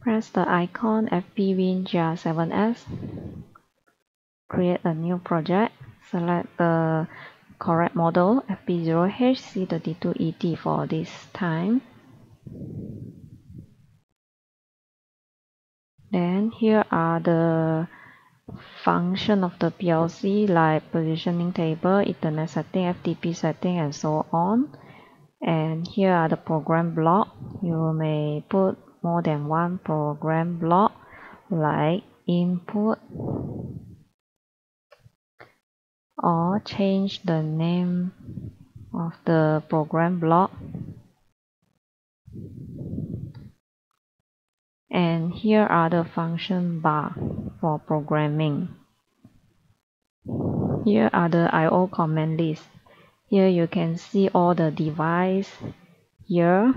Press the icon FPWin GR7S. Create a new project. Select the correct model FP0H C32ET for this time. Then here are the function of the PLC like positioning table, Ethernet setting, FTP setting and so on. And here are the program block. You may put more than one program block like input or change the name of the program block. And here are the function bar for programming. Here are the IO command list. Here you can see all the device here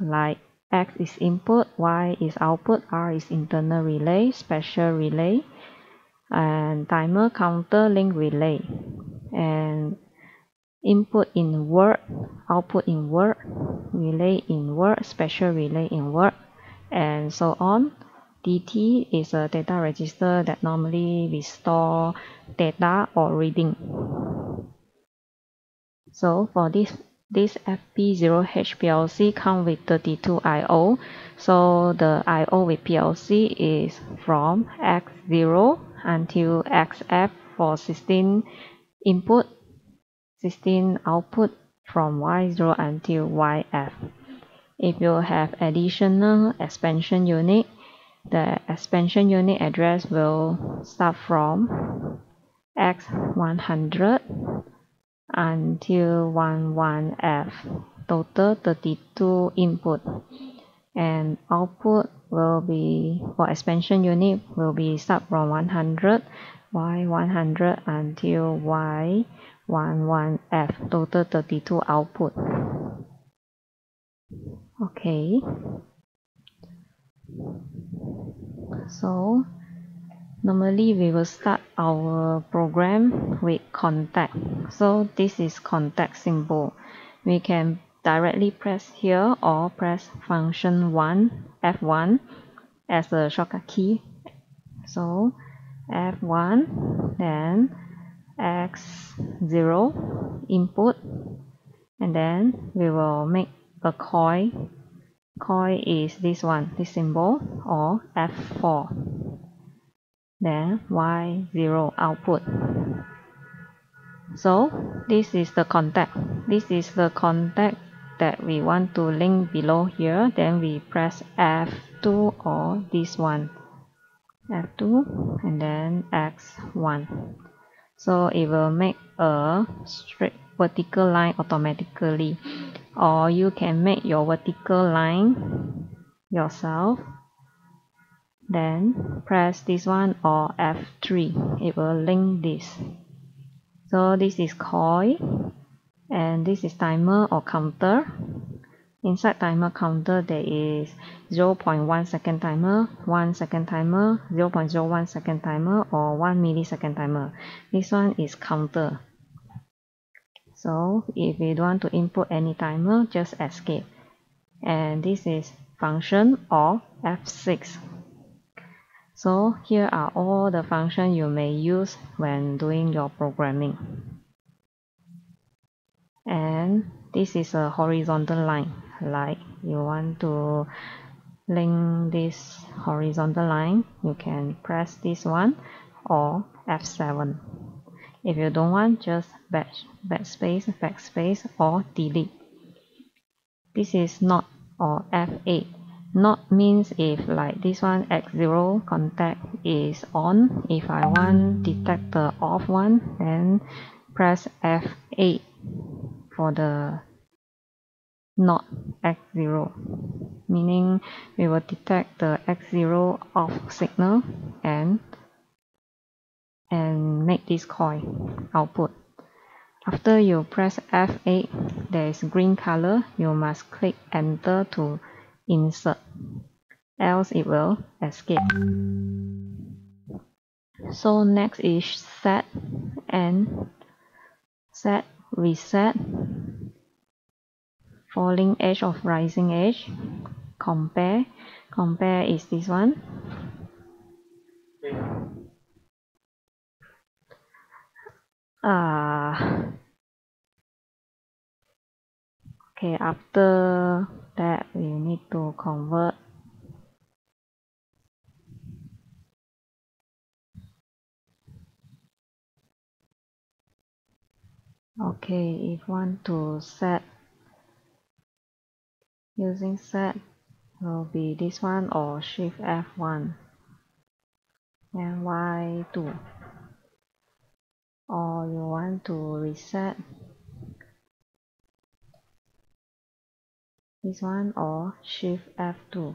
like X is input, Y is output, R is internal relay, special relay, and timer, counter, link relay. And input in word, output in word, relay in word, special relay in word, and so on. DT is a data register that normally we store data or reading. So for this this FP0H PLC come with 32 I.O. So the I.O. with PLC is from X0 until XF for 16 input, 16 output from Y0 until YF. If you have additional expansion unit, the expansion unit address will start from X100 until 11F. Total 32 input. And output will be for expansion unit will be start from 100 y100 until y11f total 32 output. Okay. So Normally we will start our program with contact. So this is contact symbol. We can directly press here or press function 1 F1 as a shortcut key. So F1 then X0 input and then we will make a coil. Coil is this one, this symbol or F4 then y0 output. So this is the contact. This is the contact that we want to link below here. Then we press F2 or this one. F2 and then X1. So it will make a straight vertical line automatically. Or you can make your vertical line yourself then press this one or F3 it will link this. So this is coil and this is timer or counter. Inside timer counter there is 0.1 second timer 1 second timer 0.01 second timer or 1 millisecond timer. This one is counter. So if you don't want to input any timer just escape. And this is function or F6 so here are all the functions you may use when doing your programming. And this is a horizontal line, like you want to link this horizontal line, you can press this one or F7. If you don't want, just back, backspace, backspace or delete. This is not or F8 not means if like this one x0 contact is on. If I want detect the off one then press F8 for the not x0 meaning we will detect the x0 off signal and and make this coil output. After you press F8 there is green color. You must click enter to insert else it will escape. So next is set and set reset. Falling edge of rising edge. Compare. Compare is this one. Uh, okay after that we need to convert okay if want to set using set will be this one or shift F1 and Y2 or you want to reset this one or shift F2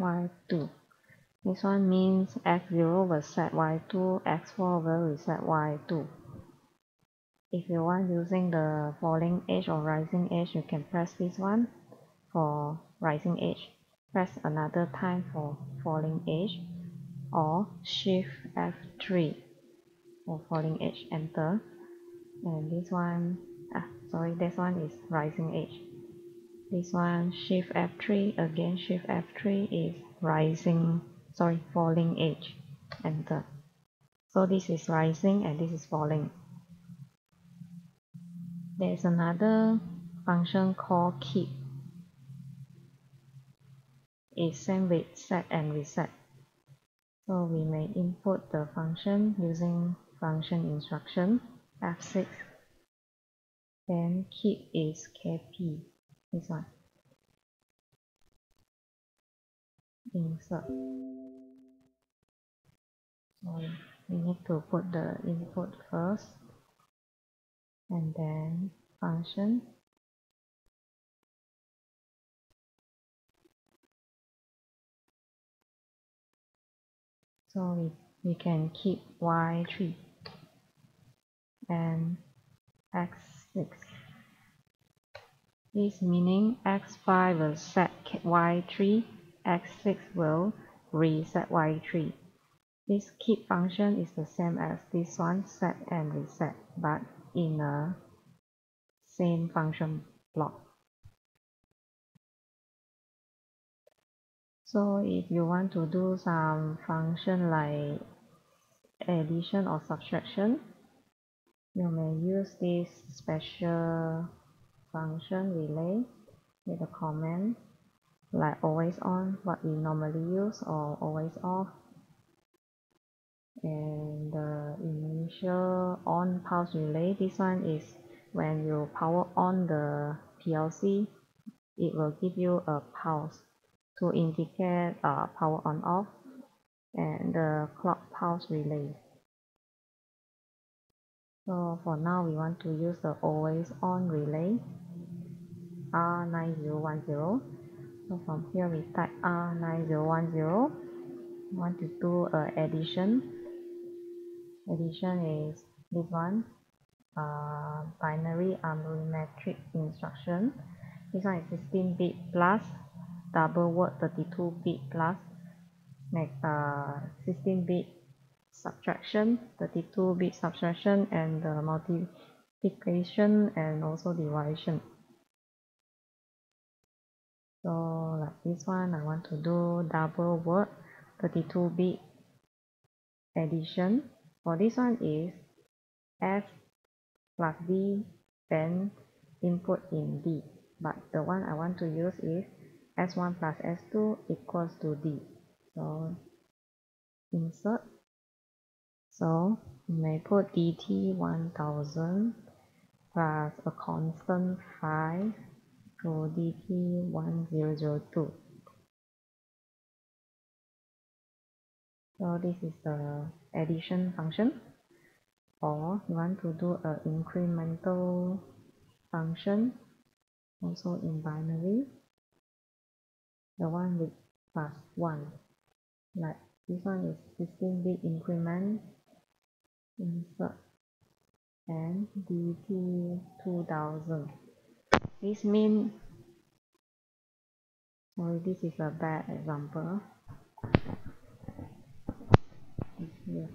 Y2 this one means X0 will set Y2 X4 will reset Y2 if you want using the falling edge or rising edge you can press this one for rising edge. Press another time for falling edge or shift F3 for falling edge. Enter. And this one ah sorry this one is rising edge this one shift F3 again shift F3 is rising sorry falling edge enter. So this is rising and this is falling. There's another function called keep. It's same with set and reset. So we may input the function using function instruction f6 then keep is kp this one. Insert so. We need to put the input first. And then function. So we, we can keep y3 and x6 this meaning x5 will set y3 x6 will reset y3 this keep function is the same as this one set and reset but in a same function block. So if you want to do some function like addition or subtraction, you may use this special function relay with a comment like always on what we normally use or always off. And the initial on pulse relay this one is when you power on the PLC it will give you a pulse to indicate uh, power on off and the clock pulse relay so for now we want to use the always on relay R9010 so from here we type R9010 want to do a addition. Addition is this one uh, binary arithmetic instruction. This one is 16 bit plus double word 32 bit plus uh 16 bit subtraction 32 bit subtraction and the multiplication and also division. So like this one I want to do double word 32 bit addition. For this one is S plus D then input in D. But the one I want to use is S1 plus S2 equals to D. So insert so you may put dt 1000 plus a constant 5 to dt 1002 so this is the addition function or you want to do a incremental function also in binary. The one with plus 1 like this one is 16 bit increment insert and dt 2000 this mean sorry this is a bad example. Yeah.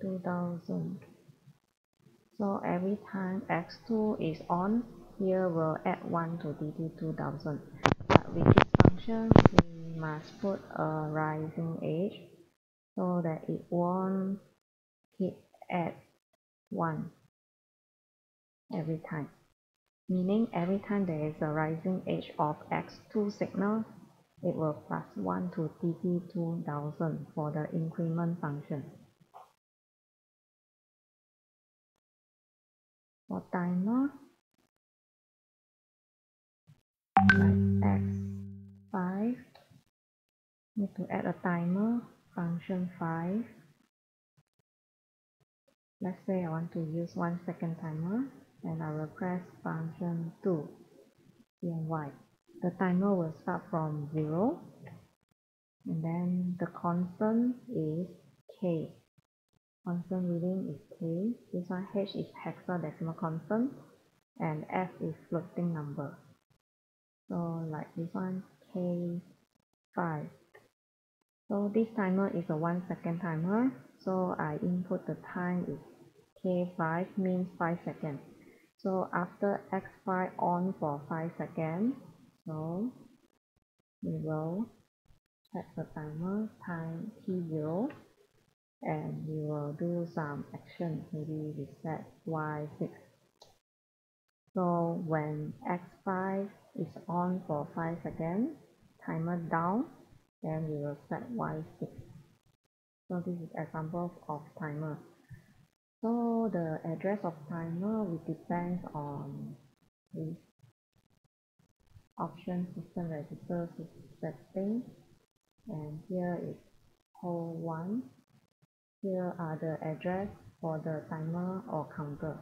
2000 so every time x2 is on here we'll add 1 to dt2000 but with this function we must put a rising edge so that it won't hit at 1 every time. Meaning every time there is a rising edge of x2 signal it will plus 1 to dt2000 for the increment function for timer? Like x5 need to add a timer function 5 let's say I want to use one second timer and I will press function 2 TMY the timer will start from 0 and then the constant is K constant reading is K this one H is hexadecimal constant and F is floating number. So like this one K5 so this timer is a one second timer. So I input the time is K5 means 5 seconds. So after X5 on for 5 seconds. So we will set the timer time T0 and we will do some action maybe we set Y6 so when X5 is on for 5 seconds timer down then we will set Y6 so this is example of timer. So the address of timer will depends on this option system register setting. And here is hold 1 here are the address for the timer or counter.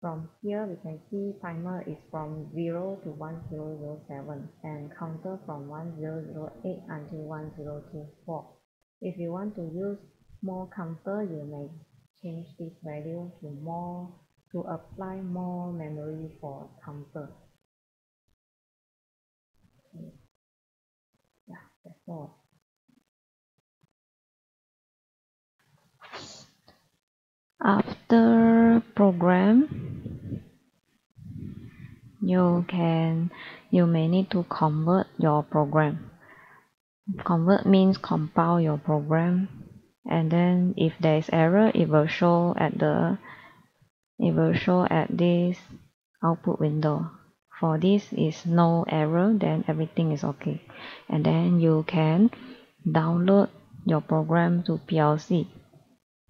From here we can see timer is from 0 to 1007 and counter from 1008 until 1024 if you want to use more counter you may change this value to more to apply more memory for counter. Okay. yeah that's all after program you can you may need to convert your program. Convert means compile your program and then if there is error it will show at the it will show at this output window. For this is no error then everything is okay. And then you can download your program to PLC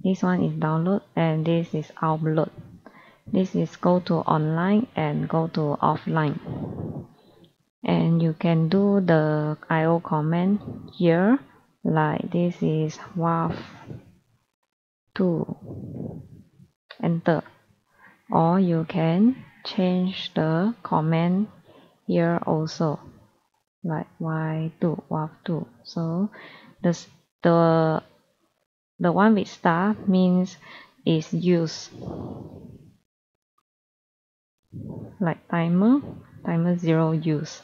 this one is download and this is upload. This is go to online and go to offline. And you can do the IO command here like this is WAF 2 enter. Or you can change the command here also like y2 WAF2 so this the the one with star means is used. Like timer, timer zero use.